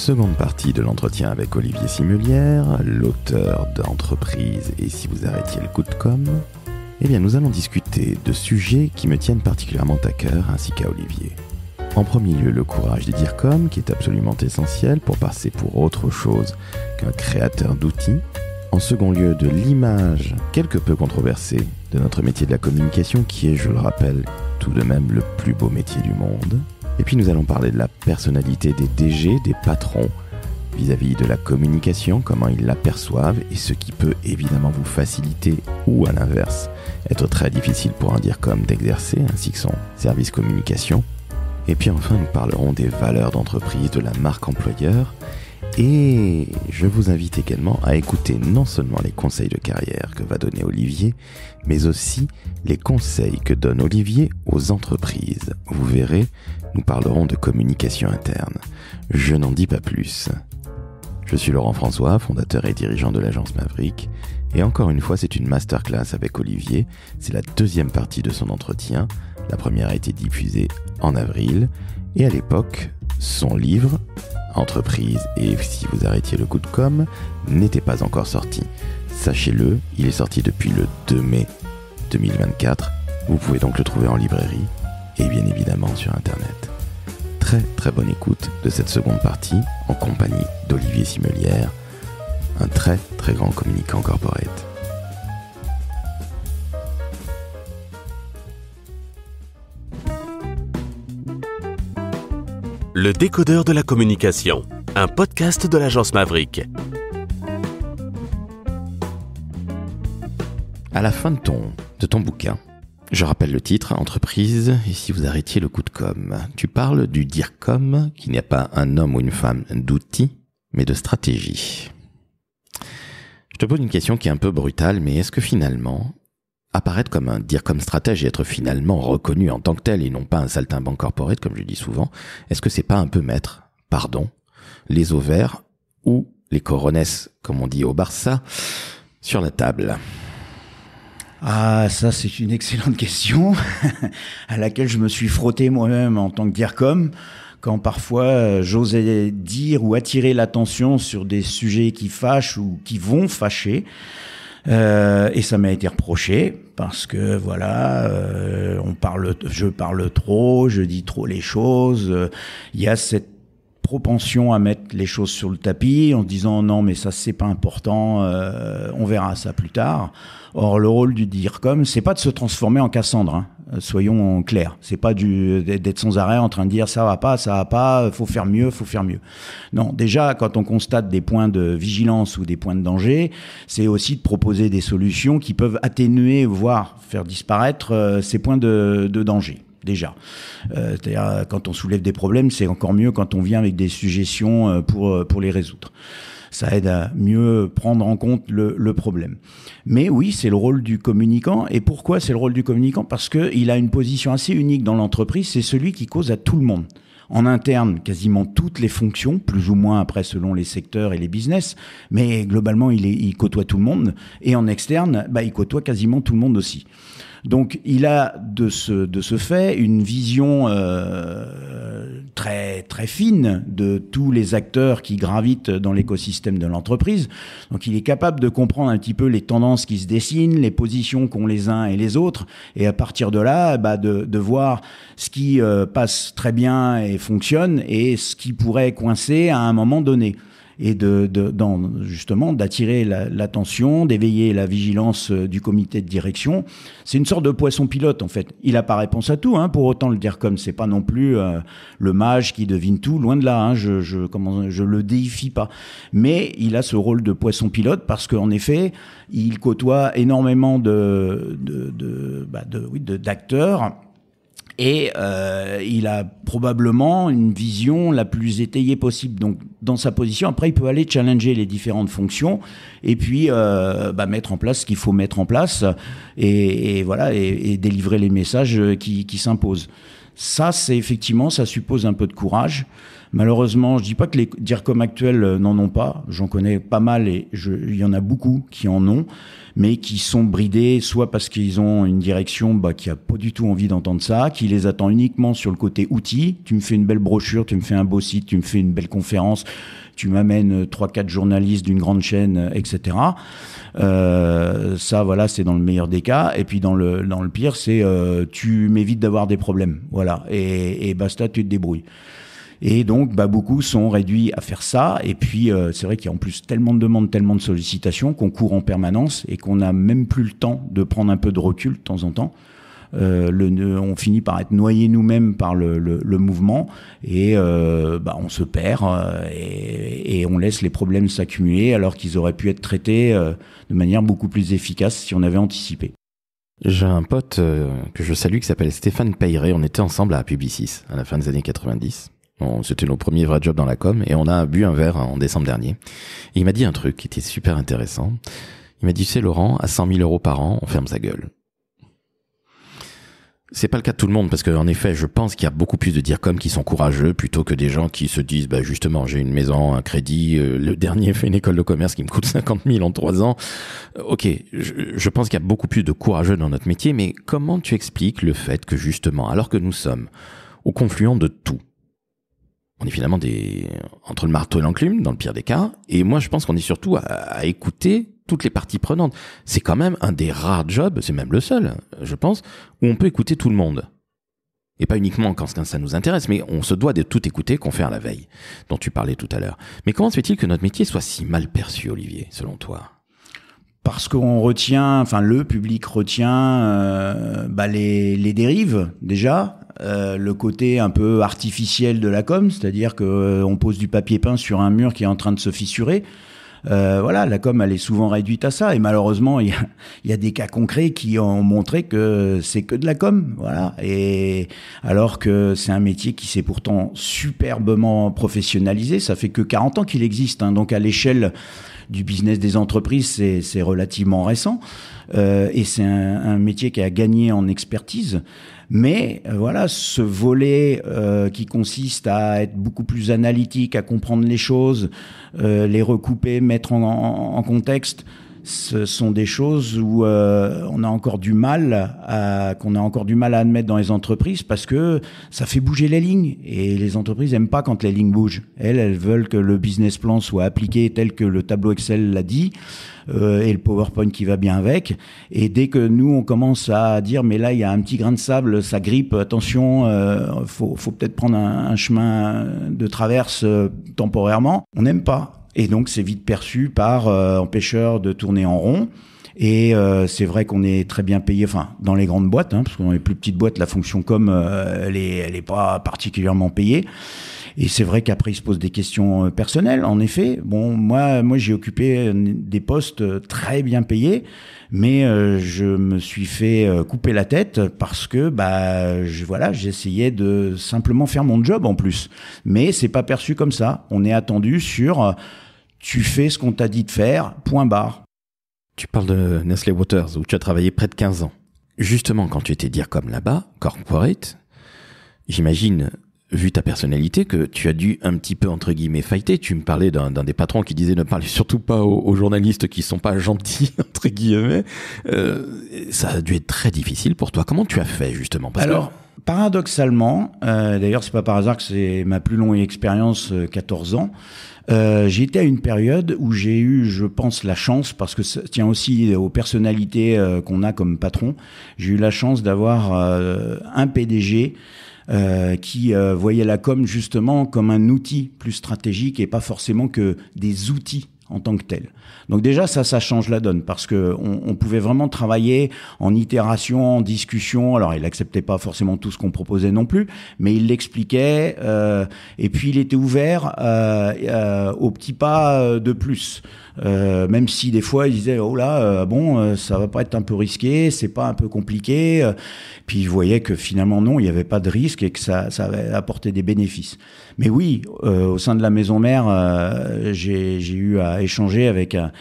seconde partie de l'entretien avec Olivier Simulière, l'auteur d'Entreprise et si vous arrêtiez le coup de com', eh bien nous allons discuter de sujets qui me tiennent particulièrement à cœur ainsi qu'à Olivier. En premier lieu, le courage des DIRCOM, qui est absolument essentiel pour passer pour autre chose qu'un créateur d'outils. En second lieu, de l'image quelque peu controversée de notre métier de la communication, qui est, je le rappelle, tout de même le plus beau métier du monde. Et puis nous allons parler de la personnalité des DG, des patrons, vis-à-vis de la communication, comment ils l'aperçoivent et ce qui peut évidemment vous faciliter ou à l'inverse être très difficile pour un DIRCOM d'exercer, ainsi que son service communication. Et puis enfin, nous parlerons des valeurs d'entreprise, de la marque employeur. Et je vous invite également à écouter non seulement les conseils de carrière que va donner Olivier, mais aussi les conseils que donne Olivier aux entreprises. Vous verrez, nous parlerons de communication interne. Je n'en dis pas plus. Je suis Laurent François, fondateur et dirigeant de l'agence Maverick. Et encore une fois, c'est une masterclass avec Olivier. C'est la deuxième partie de son entretien. La première a été diffusée en avril. Et à l'époque, son livre, Entreprise et si vous arrêtiez le coup de com, n'était pas encore sorti. Sachez-le, il est sorti depuis le 2 mai 2024. Vous pouvez donc le trouver en librairie et bien évidemment sur Internet. Très très bonne écoute de cette seconde partie en compagnie d'Olivier Simelière, un très très grand communicant corporate. Le décodeur de la communication, un podcast de l'agence Maverick. À la fin de ton, de ton bouquin, je rappelle le titre, Entreprise, et si vous arrêtiez le coup de com, tu parles du dire comme, qui n'est pas un homme ou une femme d'outils, mais de stratégie. Je te pose une question qui est un peu brutale, mais est-ce que finalement, apparaître comme un dire comme stratège et être finalement reconnu en tant que tel et non pas un saltimbanque corporate comme je dis souvent, est-ce que c'est pas un peu mettre, pardon, les ovaires ou les coronesses, comme on dit au Barça, sur la table? Ah, ça c'est une excellente question à laquelle je me suis frotté moi-même en tant que DIRCOM quand parfois euh, j'osais dire ou attirer l'attention sur des sujets qui fâchent ou qui vont fâcher. Euh, et ça m'a été reproché parce que voilà, euh, on parle, je parle trop, je dis trop les choses. Il y a cette propension à mettre les choses sur le tapis en disant non mais ça c'est pas important, euh, on verra ça plus tard. Or le rôle du DIRCOM c'est pas de se transformer en Cassandre, hein. soyons clairs. C'est pas du d'être sans arrêt en train de dire ça va pas, ça va pas, faut faire mieux, faut faire mieux. Non, déjà quand on constate des points de vigilance ou des points de danger, c'est aussi de proposer des solutions qui peuvent atténuer voire faire disparaître euh, ces points de, de danger déjà. Euh, c'est-à-dire, quand on soulève des problèmes, c'est encore mieux quand on vient avec des suggestions euh, pour, euh, pour les résoudre. Ça aide à mieux prendre en compte le, le problème. Mais oui, c'est le rôle du communicant. Et pourquoi c'est le rôle du communicant? Parce qu'il a une position assez unique dans l'entreprise, c'est celui qui cause à tout le monde en interne quasiment toutes les fonctions, plus ou moins après selon les secteurs et les business, mais globalement il, est, il côtoie tout le monde, et en externe, bah, il côtoie quasiment tout le monde aussi. Donc il a de ce, de ce fait une vision euh, très, très fine de tous les acteurs qui gravitent dans l'écosystème de l'entreprise. Donc il est capable de comprendre un petit peu les tendances qui se dessinent, les positions qu'ont les uns et les autres, et à partir de là, bah, de, de voir ce qui euh, passe très bien et fonctionne et ce qui pourrait coincer à un moment donné et de, de justement d'attirer l'attention, d'éveiller la vigilance euh, du comité de direction. C'est une sorte de poisson pilote en fait. Il n'a pas réponse à tout, hein, pour autant le dire comme c'est pas non plus euh, le mage qui devine tout, loin de là. Hein, je je comment je le déifie pas, mais il a ce rôle de poisson pilote parce qu'en effet il côtoie énormément de de de, bah de oui d'acteurs et euh, il a probablement une vision la plus étayée possible. Donc, dans sa position, après, il peut aller challenger les différentes fonctions et puis euh, bah, mettre en place ce qu'il faut mettre en place et, et voilà et, et, délivrer les messages qui, qui s'imposent. Ça, c'est effectivement, ça suppose un peu de courage. Malheureusement, je dis pas que les DIRCOM actuels euh, n'en ont pas. J'en connais pas mal et il y en a beaucoup qui en ont, mais qui sont bridés soit parce qu'ils ont une direction bah, qui a pas du tout envie d'entendre ça, qui les attend uniquement sur le côté outils. Tu me fais une belle brochure, tu me fais un beau site, tu me fais une belle conférence, tu m'amènes trois quatre journalistes d'une grande chaîne, etc. Euh, ça, voilà, c'est dans le meilleur des cas. Et puis dans le dans le pire, c'est euh, tu m'évites d'avoir des problèmes, voilà. Et, et basta, tu te débrouilles. Et donc, bah, beaucoup sont réduits à faire ça. Et puis, euh, c'est vrai qu'il y a en plus tellement de demandes, tellement de sollicitations qu'on court en permanence et qu'on n'a même plus le temps de prendre un peu de recul de temps en temps. Euh, on finit par être noyé nous-mêmes par le, mouvement et euh, bah, on se perd et, et, on laisse les problèmes s'accumuler alors qu'ils auraient pu être traités de manière beaucoup plus efficace si on avait anticipé. J'ai un pote que je salue qui s'appelle Stéphane Peyret. On était ensemble à Publicis à la fin des années 90. C'était nos premiers vrais jobs dans la com et on a bu un verre en décembre dernier. Et il m'a dit un truc qui était super intéressant. Il m'a dit, c'est Laurent, à 100 000 euros par an, on ferme sa gueule. C'est pas le cas de tout le monde parce qu'en effet, je pense qu'il y a beaucoup plus de dire comme qui sont courageux plutôt que des gens qui se disent bah justement j'ai une maison, un crédit, euh, le dernier fait une école de commerce qui me coûte 50 000 en trois ans. Euh, ok, je, je pense qu'il y a beaucoup plus de courageux dans notre métier, mais comment tu expliques le fait que justement, alors que nous sommes au confluent de tout, on est finalement des entre le marteau et l'enclume dans le pire des cas, et moi je pense qu'on est surtout à, écouter toutes les parties prenantes. C'est quand même un des rares jobs, c'est même le seul, je pense, où on peut écouter tout le monde. Et pas uniquement quand ça nous intéresse, mais on se doit de tout écouter qu'on fait à la veille, dont tu parlais tout à l'heure. Mais comment se fait-il que notre métier soit si mal perçu, Olivier, selon toi? Parce qu'on retient, enfin le public retient euh, bah les, les, dérives déjà, euh, le côté un peu artificiel de la com, c'est-à-dire que euh, pose du papier peint sur un mur qui est en train de se fissurer. Euh, voilà, la com, elle est souvent réduite à ça. Et malheureusement, il y a, y a, des cas concrets qui ont montré que c'est que de la com. Voilà. Et alors que c'est un métier qui s'est pourtant superbement professionnalisé. Ça fait que 40 ans qu'il existe. Hein, donc à l'échelle du business des entreprises, c'est relativement récent. Euh, et c'est un, un, métier qui a gagné en expertise. Mais euh, voilà, ce volet euh, qui consiste à être beaucoup plus analytique, à comprendre les choses, euh, les recouper, mettre en, contexte, ce sont des choses où euh, on a encore du mal à qu'on a encore du mal à admettre dans les entreprises parce que ça fait bouger les lignes et les entreprises aiment pas quand les lignes bougent. Elles, elles veulent que le business plan soit appliqué tel que le tableau Excel l'a dit euh, et le PowerPoint qui va bien avec. Et dès que nous on commence à dire mais là il y a un petit grain de sable, ça grippe, attention, euh, faut, faut peut-être prendre un, un, chemin de traverse euh, temporairement. On n'aime pas. Et donc c'est vite perçu par euh, empêcheur de tourner en rond. Et euh, c'est vrai qu'on est très bien payé, enfin dans les grandes boîtes, hein, parce que dans les plus petites boîtes, la fonction com, euh, elle, est, elle est pas particulièrement payée. Et c'est vrai qu'après, il se pose des questions euh, personnelles. En effet, bon, moi, moi, j'ai occupé des postes très bien payés, mais euh, je me suis fait euh, couper la tête parce que, bah, je, voilà, j'essayais de simplement faire mon job en plus. Mais c'est pas perçu comme ça. On est attendu sur, tu fais ce qu'on t'a dit de faire, point barre. Tu parles de Nestlé Waters où tu as travaillé près de 15 ans. Justement, quand tu étais dire comme là-bas, corporate, j'imagine vu ta personnalité, que tu as dû un petit peu, entre guillemets, fighter. Tu me parlais d'un des patrons qui disait ne parlez surtout pas aux, aux, journalistes qui sont pas gentils, entre guillemets. Euh, ça a dû être très difficile pour toi. Comment tu as fait, justement? Alors, paradoxalement, euh, d'ailleurs, c'est pas par hasard que c'est ma plus longue expérience, euh, 14 ans, euh, été à une période où j'ai eu, je pense, la chance, parce que ça tient aussi aux personnalités euh, qu'on a comme patron, j'ai eu la chance d'avoir euh, un PDG euh, qui euh, voyait la com justement comme un outil plus stratégique et pas forcément que des outils en tant que tel. Donc déjà ça, ça change la donne parce que on, pouvait vraiment travailler en itération, en discussion. Alors il acceptait pas forcément tout ce qu'on proposait non plus, mais il l'expliquait euh, et puis il était ouvert euh, euh, aux petits pas de plus. Euh, même si des fois il disait oh là euh, bon euh, ça va pas être un peu risqué c'est pas un peu compliqué puis il voyait que finalement non il n'y avait pas de risque et que ça, ça avait apporté des bénéfices mais oui au sein de la maison mère j'ai eu à échanger avec un,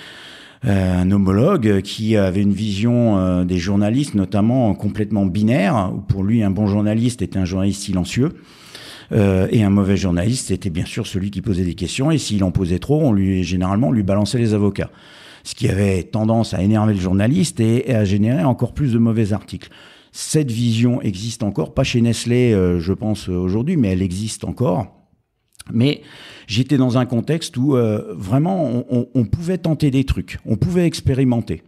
un homologue qui avait une vision des journalistes notamment complètement binaire où pour lui un bon journaliste était un journaliste silencieux et un mauvais journaliste, c'était bien sûr celui qui posait des questions. Et s'il en posait trop, on lui généralement lui balançait les avocats ce qui avait tendance à énerver le journaliste et, à générer encore plus de mauvais articles. Cette vision existe encore, pas chez Nestlé, euh, je pense, aujourd'hui, mais elle existe encore. Mais j'étais dans un contexte où euh, vraiment on, pouvait tenter des trucs, on pouvait expérimenter.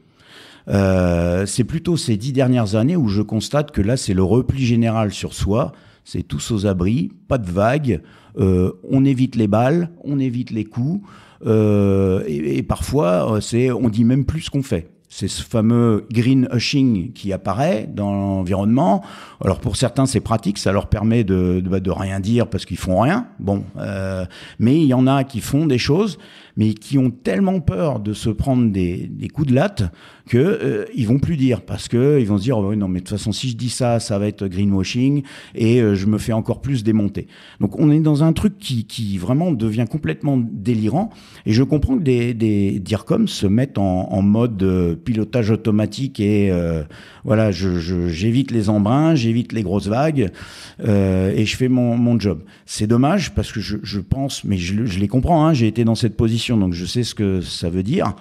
Euh, c'est plutôt ces dix dernières années où je constate que là, c'est le repli général sur soi, c'est tous aux abris, pas de vagues, on évite les balles, on évite les coups, euh, et, et, parfois, euh, c'est, on dit même plus ce qu'on fait. C'est ce fameux green hushing qui apparaît dans l'environnement. Alors pour certains, c'est pratique, ça leur permet de, de, de rien dire parce qu'ils font rien. Bon, euh, mais il y en a qui font des choses mais qui ont tellement peur de se prendre des, des coups de latte que euh, ils vont plus dire parce que ils vont se dire oh, non mais de toute façon si je dis ça ça va être greenwashing et euh, je me fais encore plus démonter. Donc on est dans un truc qui, qui vraiment devient complètement délirant et je comprends que des, des DIRCOM se mettent en, en mode euh, pilotage automatique et euh, voilà je, j'évite les embruns, j'évite les grosses vagues et je fais mon, mon job. C'est dommage parce que je, je pense mais je, je les comprends hein, j'ai été dans cette position donc je sais ce que ça veut dire.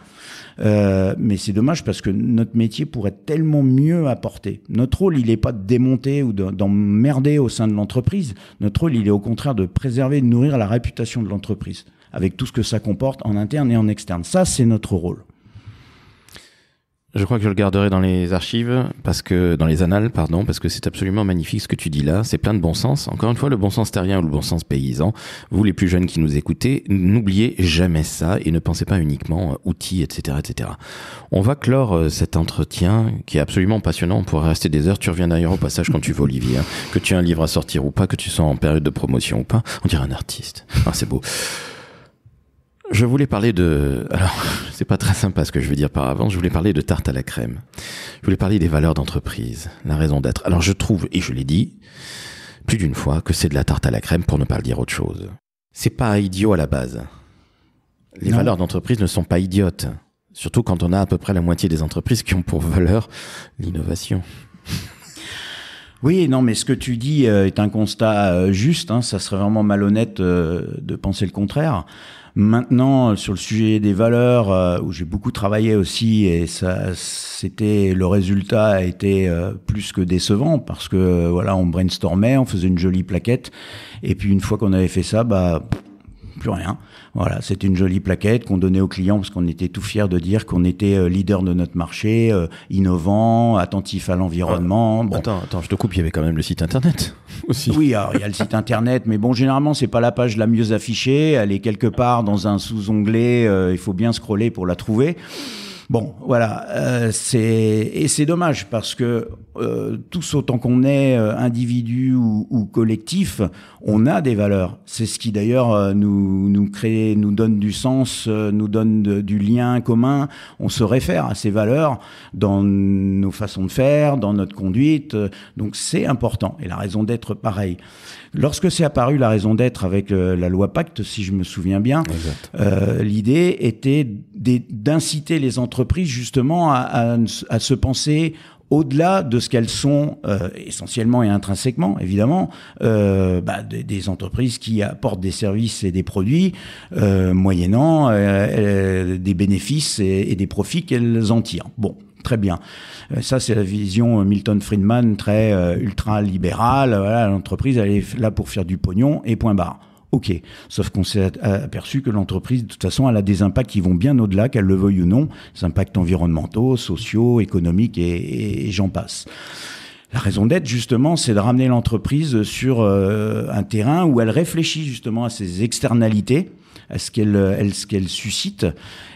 Euh, mais c'est dommage parce que notre métier pourrait tellement mieux apporter. Notre rôle, il n'est pas de démonter ou d'emmerder au sein de l'entreprise. Notre rôle, il est au contraire de préserver, de nourrir la réputation de l'entreprise, avec tout ce que ça comporte en interne et en externe. Ça, c'est notre rôle. Je crois que je le garderai dans les archives, parce que dans les annales, pardon, parce que c'est absolument magnifique ce que tu dis là. C'est plein de bon sens. Encore une fois, le bon sens terrien ou le bon sens paysan. Vous, les plus jeunes qui nous écoutez, n'oubliez jamais ça et ne pensez pas uniquement euh, outils, etc., etc. On va clore euh, cet entretien qui est absolument passionnant. On pourrait rester des heures. Tu reviens d'ailleurs au passage quand tu veux, Olivier. Hein. Que tu aies un livre à sortir ou pas, que tu sois en période de promotion ou pas. On dirait un artiste. Ah, c'est beau. Je voulais parler de. Alors, c'est pas très sympa ce que je veux dire par avance. Je voulais parler de tarte à la crème. Je voulais parler des valeurs d'entreprise, la raison d'être. Alors, je trouve, et je l'ai dit plus d'une fois, que c'est de la tarte à la crème pour ne pas le dire autre chose. C'est pas idiot à la base. Les valeurs d'entreprise ne sont pas idiotes. Surtout quand on a à peu près la moitié des entreprises qui ont pour valeur l'innovation. Oui, non, mais ce que tu dis euh, est un constat euh, juste. Hein, ça serait vraiment malhonnête euh, de penser le contraire. Maintenant, sur le sujet des valeurs, euh, où j'ai beaucoup travaillé aussi, et ça, c'était le résultat a été euh, plus que décevant parce que voilà, on brainstormait, on faisait une jolie plaquette, et puis une fois qu'on avait fait ça, bah plus rien. Voilà, c'est une jolie plaquette qu'on donnait aux clients parce qu'on était tout fiers de dire qu'on était euh, leader de notre marché, euh, innovant, attentif à l'environnement. Bon. Attends, attends, je te coupe, il y avait quand même le site internet aussi. Oui, alors, il y a le site internet, mais bon, généralement, c'est pas la page la mieux affichée. Elle est quelque part dans un sous-onglet. Euh, il faut bien scroller pour la trouver. Bon, voilà, euh, c'est et c'est dommage parce que euh, tous autant qu'on est euh, individu ou, ou, collectif, on a des valeurs. C'est ce qui d'ailleurs euh, nous nous crée, nous donne du sens, nous donne du lien commun. On se réfère à ces valeurs dans nos façons de faire, dans notre conduite. Donc c'est important et la raison d'être pareil. Lorsque c'est apparu la raison d'être avec la loi Pacte, si je me souviens bien, l'idée était d'inciter les entreprises justement à, se penser au-delà de ce qu'elles sont euh, essentiellement et intrinsèquement, évidemment, euh, bah, des, entreprises qui apportent des services et des produits euh, moyennant des bénéfices et, des profits qu'elles en tirent. Bon, très bien. Ça, c'est la vision Milton Friedman très ultra libérale. Voilà, l'entreprise elle est là pour faire du pognon et point barre. Ok, sauf qu'on s'est aperçu que l'entreprise, de toute façon, elle a des impacts qui vont bien au-delà, qu'elle le veuille ou non, des impacts environnementaux, sociaux, économiques et, j'en passe. La raison d'être, justement, c'est de ramener l'entreprise sur euh, un terrain où elle réfléchit justement à ses externalités, à ce qu'elle ce qu'elle suscite,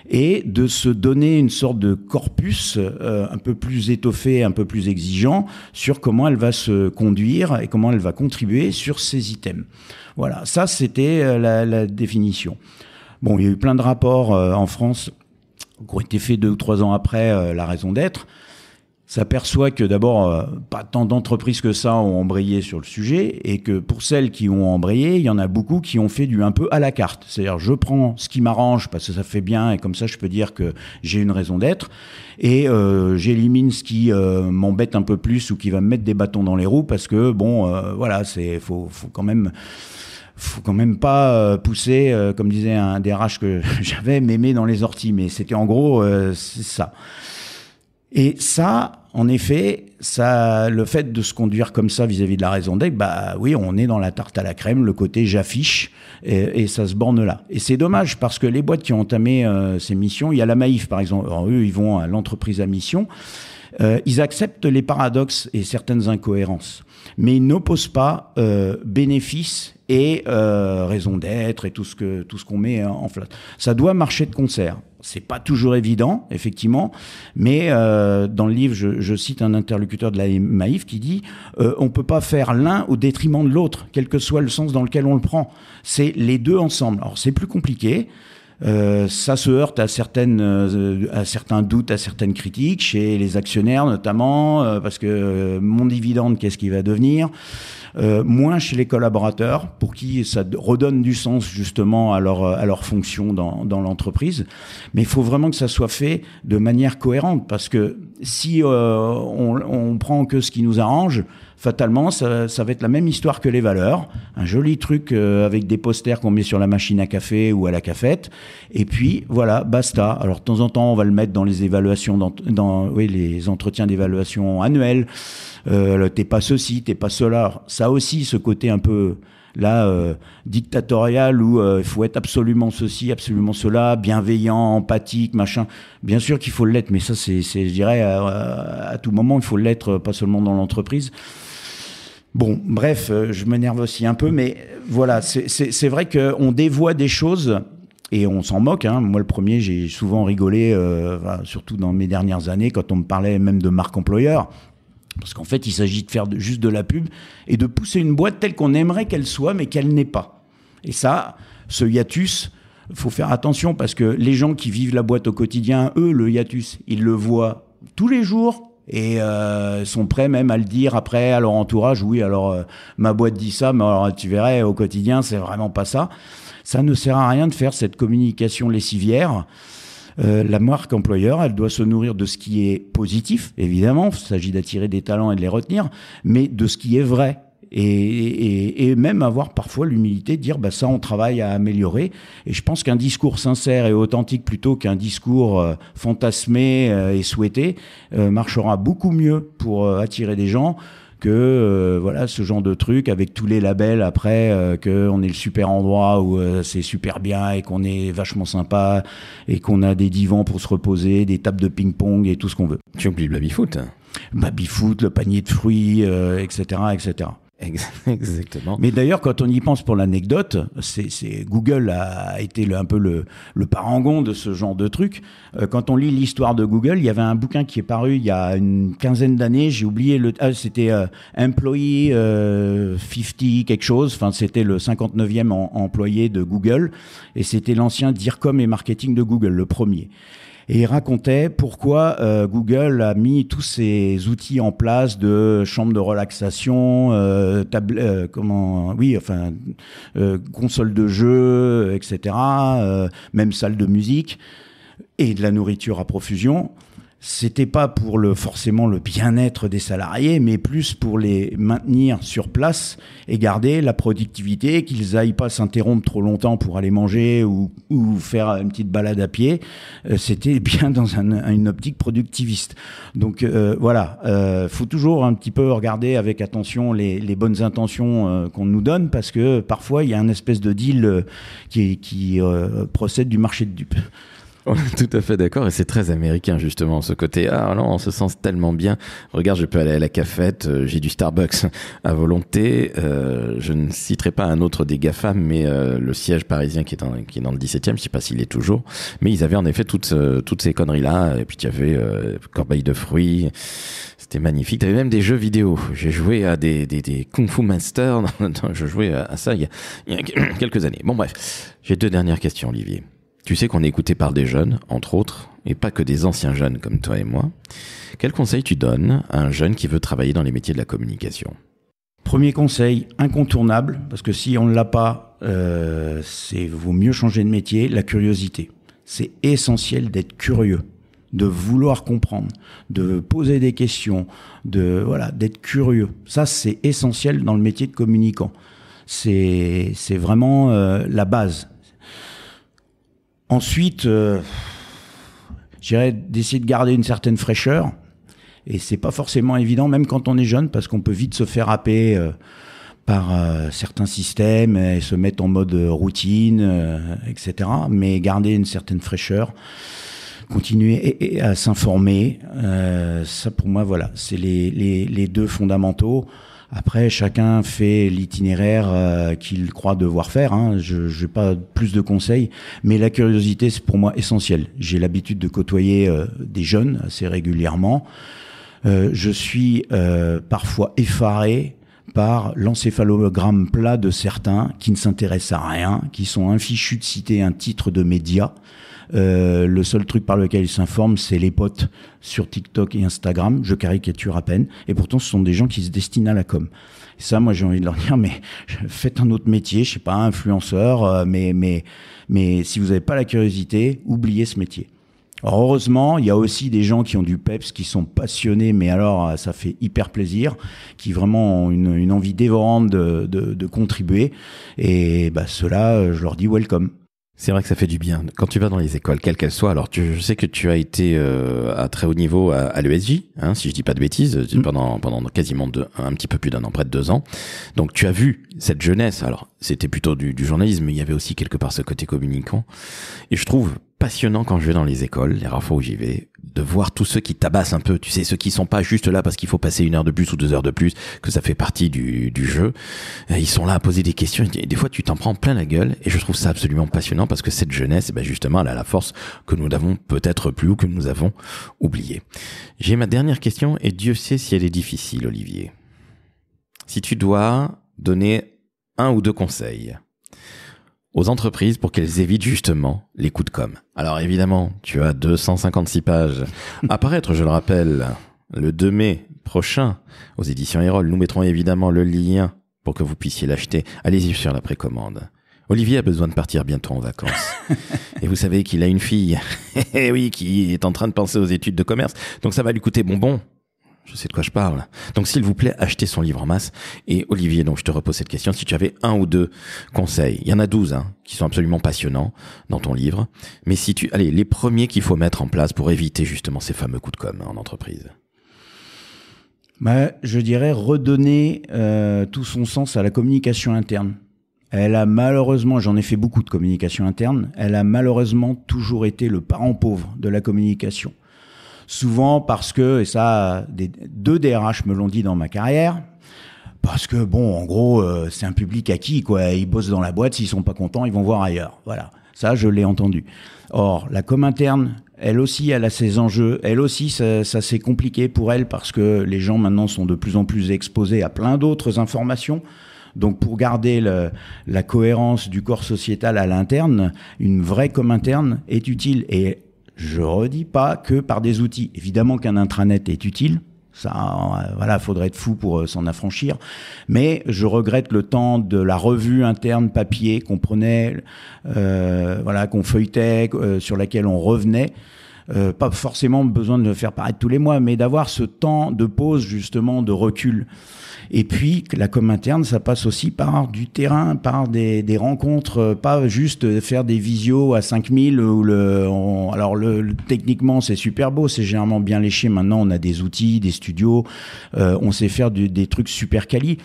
et de se donner une sorte de corpus euh, un peu plus étoffé, un peu plus exigeant sur comment elle va se conduire et comment elle va contribuer sur ces items. Voilà, ça c'était euh, la, la, définition. Bon, il y a eu plein de rapports euh, en France qui ont été faits deux ou trois ans après la raison d'être s'aperçoit que d'abord, euh, pas tant d'entreprises que ça ont embrayé sur le sujet, et que pour celles qui ont embrayé, il y en a beaucoup qui ont fait du un peu à la carte. C'est-à-dire, je prends ce qui m'arrange parce que ça fait bien, et comme ça, je peux dire que j'ai une raison d'être, et euh, j'élimine ce qui euh, m'embête un peu plus ou qui va me mettre des bâtons dans les roues, parce que bon, voilà, c'est faut, faut quand même faut quand même pas pousser, comme disait un des RH que j'avais, m'aimer dans les orties. Mais c'était en gros, c'est ça. Et ça, en effet, ça, le fait de se conduire comme ça vis-à-vis de la raison d'être, bah oui, on est dans la tarte à la crème, le côté j'affiche, et, ça se borne là. Et c'est dommage parce que les boîtes qui ont entamé euh, ces missions, il y a la Maïf par exemple, eux ils vont à l'entreprise à mission, euh, ils acceptent les paradoxes et certaines incohérences, mais ils n'opposent pas euh, bénéfice et euh, raison d'être et tout ce que tout ce qu'on met en place. Ça doit marcher de concert. C'est pas toujours évident, effectivement, mais euh, dans le livre, je, je, cite un interlocuteur de la Maïf qui dit euh, on peut pas faire l'un au détriment de l'autre, quel que soit le sens dans lequel on le prend. C'est les deux ensemble. Alors c'est plus compliqué. Euh, ça se heurte à certaines, euh, à certains doutes, à certaines critiques chez les actionnaires notamment, euh, parce que mon dividende, qu'est-ce qu'il va devenir? Euh, moins chez les collaborateurs, pour qui ça redonne du sens justement à leur, à leur fonction dans, dans l'entreprise. Mais il faut vraiment que ça soit fait de manière cohérente, parce que si euh, on, on prend que ce qui nous arrange, fatalement, ça, ça, va être la même histoire que les valeurs. Un joli truc euh, avec des posters qu'on met sur la machine à café ou à la cafette. Et puis, voilà, basta. Alors, de temps en temps, on va le mettre dans les évaluations, dans, dans oui, les entretiens d'évaluation annuels euh, t'es pas ceci, t'es pas cela. Ça aussi, ce côté un peu là euh, dictatorial où euh, il faut être absolument ceci, absolument cela, bienveillant, empathique, machin. Bien sûr qu'il faut l'être, mais ça c'est, je dirais, à, tout moment il faut l'être, pas seulement dans l'entreprise. Bon, bref, euh, je m'énerve aussi un peu, mais voilà, c'est vrai qu'on dévoie des choses et on s'en moque. Hein. Moi, le premier, j'ai souvent rigolé, euh, surtout dans mes dernières années, quand on me parlait même de marque employeur. Parce qu'en fait, il s'agit de faire juste de la pub et de pousser une boîte telle qu'on aimerait qu'elle soit, mais qu'elle n'est pas. Et ça, ce hiatus, faut faire attention parce que les gens qui vivent la boîte au quotidien, eux, le hiatus, ils le voient tous les jours et euh, sont prêts même à le dire après à leur entourage. Oui, alors euh, ma boîte dit ça, mais alors tu verrais au quotidien, c'est vraiment pas ça. Ça ne sert à rien de faire cette communication lessivière. Euh, la marque employeur, elle doit se nourrir de ce qui est positif, évidemment, il s'agit d'attirer des talents et de les retenir, mais de ce qui est vrai. Et, même avoir parfois l'humilité de dire bah ça on travaille à améliorer et je pense qu'un discours sincère et authentique plutôt qu'un discours euh, fantasmé euh, et souhaité marchera beaucoup mieux pour attirer des gens que euh, voilà ce genre de truc avec tous les labels après euh, que on est le super endroit où euh, c'est super bien et qu'on est vachement sympa et qu'on a des divans pour se reposer, des tables de ping-pong et tout ce qu'on veut. Tu oublies le baby-foot Baby-foot, le panier de fruits, etc., etc. Exactement. Mais d'ailleurs, quand on y pense pour l'anecdote, c'est Google a été le, un peu le, le, parangon de ce genre de truc. Euh, quand on lit l'histoire de Google, il y avait un bouquin qui est paru il y a une quinzaine d'années. J'ai oublié le. Ah, c'était euh, Employee 50 euh, quelque chose. Enfin, c'était le 59e employé de Google et c'était l'ancien DIRCOM et marketing de Google, le premier et il racontait pourquoi euh, Google a mis tous ces outils en place de chambre de relaxation, euh, table, euh, comment, oui, enfin, euh, console de jeu, etc., même salle de musique et de la nourriture à profusion c'était pas pour le forcément le bien-être des salariés, mais plus pour les maintenir sur place et garder la productivité, qu'ils aillent pas s'interrompre trop longtemps pour aller manger ou, ou faire une petite balade à pied. Euh, c'était bien dans un, une optique productiviste. Donc euh, voilà, euh, faut toujours un petit peu regarder avec attention les, les bonnes intentions euh, qu'on nous donne, parce que parfois il y a un espèce de deal qui, qui procède du marché de dupes. On est tout à fait d'accord et c'est très américain justement ce côté ah non on se sent tellement bien. Regarde je peux aller à la cafette euh, j'ai du Starbucks à volonté. Euh, je ne citerai pas un autre des GAFAM mais euh, le siège parisien qui est, dans, qui est dans le 17e je sais pas s'il est toujours mais ils avaient en effet toutes, toutes ces conneries là et puis il y avait corbeille de fruits. C'était magnifique. Tu avais même des jeux vidéo. J'ai joué à des, des, des Kung Fu Master je jouais à ça il y a quelques années. Bon bref. J'ai deux dernières questions Olivier Tu sais qu'on est écouté par des jeunes, entre autres, et pas que des anciens jeunes comme toi et moi. Quel conseil tu donnes à un jeune qui veut travailler dans les métiers de la communication? Premier conseil incontournable, parce que si on ne l'a pas, euh, c'est vaut mieux changer de métier, la curiosité. C'est essentiel d'être curieux, de vouloir comprendre, de poser des questions, de voilà, d'être curieux. Ça, c'est essentiel dans le métier de communicant. C'est vraiment euh, la base. Ensuite, euh, j'irais d'essayer de garder une certaine fraîcheur. Et c'est pas forcément évident, même quand on est jeune, parce qu'on peut vite se faire happer euh, par euh, certains systèmes et se mettre en mode routine, euh, etc. Mais garder une certaine fraîcheur, continuer à s'informer, euh, ça pour moi, voilà, c'est les, les, les deux fondamentaux. Après, chacun fait l'itinéraire euh, qu'il croit devoir faire. Hein. Je n'ai pas plus de conseils, mais la curiosité, c'est pour moi essentiel. J'ai l'habitude de côtoyer euh, des jeunes assez régulièrement. Euh, je suis parfois effaré par l'encéphalogramme plat de certains qui ne s'intéressent à rien, qui sont infichus de citer un titre de média. Euh, le seul truc par lequel ils s'informent, c'est les potes sur TikTok et Instagram. Je caricature à peine. Et pourtant, ce sont des gens qui se destinent à la com. Et ça, moi, j'ai envie de leur dire, mais faites un autre métier, je sais pas, influenceur, euh, mais, mais, mais si vous n'avez pas la curiosité, oubliez ce métier. Alors heureusement, il y a aussi des gens qui ont du peps, qui sont passionnés, mais alors euh, ça fait hyper plaisir, qui vraiment ont une, une envie dévorante de, de, de contribuer. Et bah, ceux-là, je leur dis welcome. C'est vrai que ça fait du bien. Quand tu vas dans les écoles, quelles qu'elles soient, alors tu, je sais que tu as été euh, à très haut niveau à, à l'ESJ, hein, si je dis pas de bêtises, Mm. pendant, pendant quasiment deux, un petit peu plus d'un an, près de deux ans. Donc tu as vu cette jeunesse. Alors c'était plutôt du, du journalisme, mais il y avait aussi quelque part ce côté communicant. Et je trouve passionnant quand je vais dans les écoles, les rares fois où j'y vais, de voir tous ceux qui tabassent un peu. Tu sais, ceux qui sont pas juste là parce qu'il faut passer une heure de plus ou deux heures de plus, que ça fait partie du, du jeu. Euh, Ils sont là à poser des questions. Et des fois, tu t'en prends plein la gueule. Et je trouve ça absolument passionnant parce que cette jeunesse, eh ben justement, elle a la force que nous n'avons peut-être plus ou que nous avons oubliée. J'ai ma dernière question et Dieu sait si elle est difficile, Olivier. Si tu dois donner un ou deux conseils aux entreprises pour qu'elles évitent justement les coups de com. Alors évidemment, tu as 256 pages à paraître, je le rappelle, le 2 mai prochain aux éditions Erol. Nous mettrons évidemment le lien pour que vous puissiez l'acheter. Allez-y sur la précommande. Olivier a besoin de partir bientôt en vacances. Et vous savez qu'il a une fille, eh oui, qui est en train de penser aux études de commerce. Donc ça va lui coûter bonbon. Je sais de quoi je parle. Donc s'il vous plaît, achetez son livre en masse. Et Olivier, donc je te repose cette question, si tu avais un ou deux conseils, il y en a 12 hein, qui sont absolument passionnants dans ton livre, mais si tu... Allez, les premiers qu'il faut mettre en place pour éviter justement ces fameux coups de com' hein, en entreprise. Bah, je dirais redonner euh, tout son sens à la communication interne. Elle a malheureusement, j'en ai fait beaucoup de communication interne, elle a malheureusement toujours été le parent pauvre de la communication. Souvent parce que, et ça, des, deux DRH me l'ont dit dans ma carrière, parce que bon, en gros, euh, c'est un public acquis, quoi. Ils bossent dans la boîte, s'ils sont pas contents, ils vont voir ailleurs. Voilà. Ça, je l'ai entendu. Or, la com interne, elle aussi, elle a ses enjeux. Elle aussi, ça, ça c'est compliqué pour elle parce que les gens maintenant sont de plus en plus exposés à plein d'autres informations. Donc pour garder le, la cohérence du corps sociétal à l'interne, une vraie com interne est utile. Et je redis pas que par des outils. Évidemment qu'un intranet est utile. Ça, euh, voilà, faudrait être fou pour euh, s'en affranchir. Mais je regrette le temps de la revue interne papier qu'on prenait, euh, voilà, qu'on feuilletait, sur laquelle on revenait. Euh, pas forcément besoin de le faire paraître tous les mois, mais d'avoir ce temps de pause justement, de recul. Et puis, la com interne, ça passe aussi par du terrain, par des, des rencontres, euh, pas juste faire des visios à 5000 où le, on- alors le, le- techniquement c'est super beau, c'est généralement bien léché. Maintenant, on a des outils, des studios, euh, on sait faire du- des trucs super quali,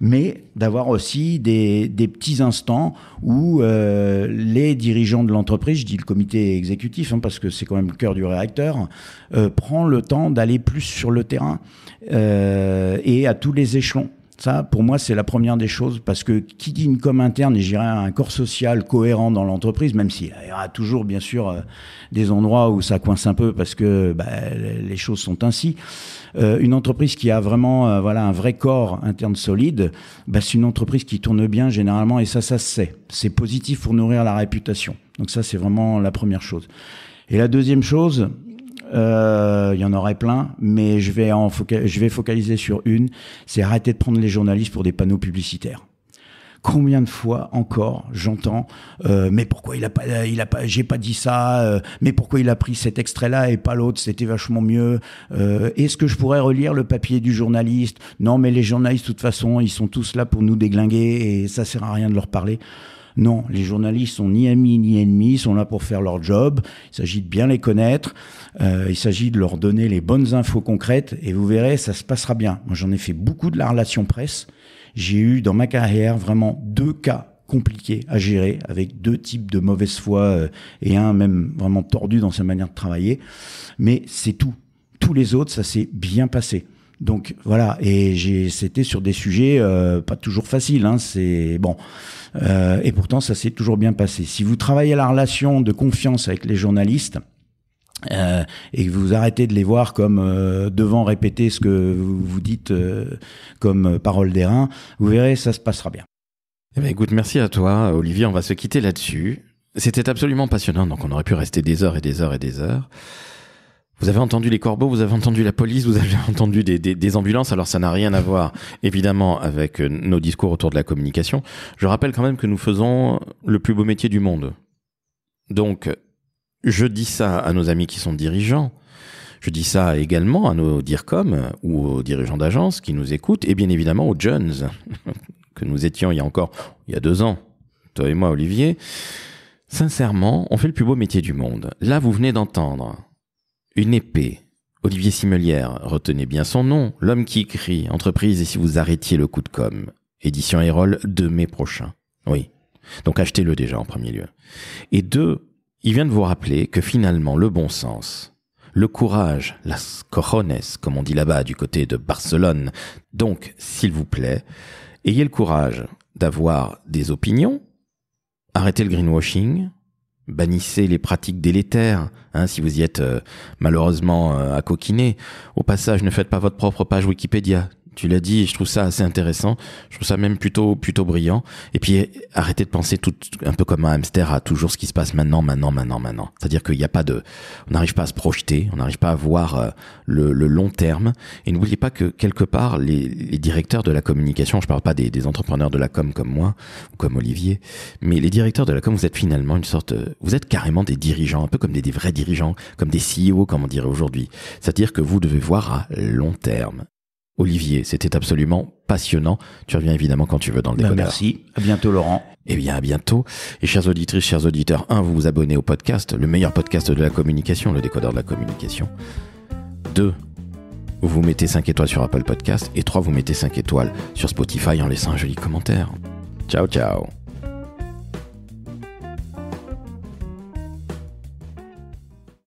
mais d'avoir aussi des, petits instants où euh, les dirigeants de l'entreprise, je dis le comité exécutif, hein, parce que c'est quand même le cœur du réacteur, euh, prend le temps d'aller plus sur le terrain euh, et à tous les échelons. Ça, pour moi, c'est la première des choses parce que qui dit une com interne et j'irai un corps social cohérent dans l'entreprise, même s'il y aura toujours, bien sûr, euh, des endroits où ça coince un peu parce que bah, les choses sont ainsi. Euh, une entreprise qui a vraiment, euh, voilà, un vrai corps interne solide, bah, c'est une entreprise qui tourne bien généralement et ça, ça se sait. C'est positif pour nourrir la réputation. Donc ça, c'est vraiment la première chose. Et la deuxième chose, euh, il y en aurait plein, mais je vais, en je vais focaliser sur une, c'est arrêter de prendre les journalistes pour des panneaux publicitaires. Combien de fois encore j'entends euh, mais pourquoi il a pas il a pas j'ai pas dit ça euh, mais pourquoi il a pris cet extrait là et pas l'autre c'était vachement mieux euh, est-ce que je pourrais relire le papier du journaliste? Non mais les journalistes de toute façon ils sont tous là pour nous déglinguer et ça sert à rien de leur parler non, les journalistes sont ni amis ni ennemis, ils sont là pour faire leur job. Il s'agit de bien les connaître, euh, il s'agit de leur donner les bonnes infos concrètes et vous verrez, ça se passera bien. Moi, j'en ai fait beaucoup de la relation presse. J'ai eu dans ma carrière vraiment deux cas compliqués à gérer avec deux types de mauvaise foi euh, et un même vraiment tordu dans sa manière de travailler. Mais c'est tout. Tous les autres, ça s'est bien passé. Donc voilà, et c'était sur des sujets euh, pas toujours faciles. Hein, c'est bon, euh, et pourtant ça s'est toujours bien passé. Si vous travaillez la relation de confiance avec les journalistes. Euh, et que vous arrêtez de les voir comme devant répéter ce que vous, vous dites comme parole d'airain, vous verrez, ça se passera bien. Eh bien, écoute, merci à toi, Olivier. On va se quitter là-dessus. C'était absolument passionnant, donc on aurait pu rester des heures et des heures et des heures. Vous avez entendu les corbeaux, vous avez entendu la police, vous avez entendu des, des, ambulances, alors ça n'a rien à voir évidemment avec euh, nos discours autour de la communication. Je rappelle quand même que nous faisons le plus beau métier du monde. Donc, je dis ça à nos amis qui sont dirigeants, je dis ça également à nos DIRCOM ou aux dirigeants d'agence qui nous écoutent, et bien évidemment aux jeunes que nous étions il y a encore, il y a deux ans, toi et moi Olivier. Sincèrement, on fait le plus beau métier du monde. Là, vous venez d'entendre une épée. Olivier Simelière, retenez bien son nom, l'homme qui écrit Entreprise et si vous arrêtiez le coup de com. Édition Erol 2 mai prochain. Oui. Donc achetez-le déjà en premier lieu. Et deux, il vient de vous rappeler que finalement le bon sens, le courage, las cojones, comme on dit là-bas du côté de Barcelone. Donc, s'il vous plaît, ayez le courage d'avoir des opinions, arrêtez le greenwashing, bannissez les pratiques délétères, hein, si vous y êtes euh, malheureusement euh, à coquiner. Au passage, ne faites pas votre propre page Wikipédia. Tu l'as dit, je trouve ça assez intéressant. Je trouve ça même plutôt plutôt brillant. Et puis arrêtez de penser tout un peu comme un hamster à toujours ce qui se passe maintenant, maintenant, maintenant, maintenant. C'est-à-dire qu'il n'y a pas de, on n'arrive pas à se projeter, on n'arrive pas à voir euh, le, le, long terme. Et n'oubliez pas que quelque part les, les, directeurs de la communication, je parle pas des, des, entrepreneurs de la com comme moi ou comme Olivier, mais les directeurs de la com, vous êtes finalement une sorte, vous êtes carrément des dirigeants, un peu comme des, des vrais dirigeants, comme des CEO, comme on dirait aujourd'hui. C'est-à-dire que vous devez voir à long terme. Olivier. C'était absolument passionnant. Tu reviens évidemment quand tu veux dans le ben, décodeur. merci. À bientôt, Laurent. Eh bien, à bientôt. Et chers auditrices, chers auditeurs, un, vous vous abonnez au podcast, le meilleur podcast de la communication, le décodeur de la communication. Deux, vous mettez 5 étoiles sur Apple Podcast. Et trois, vous mettez 5 étoiles sur Spotify en laissant un joli commentaire. Ciao, ciao.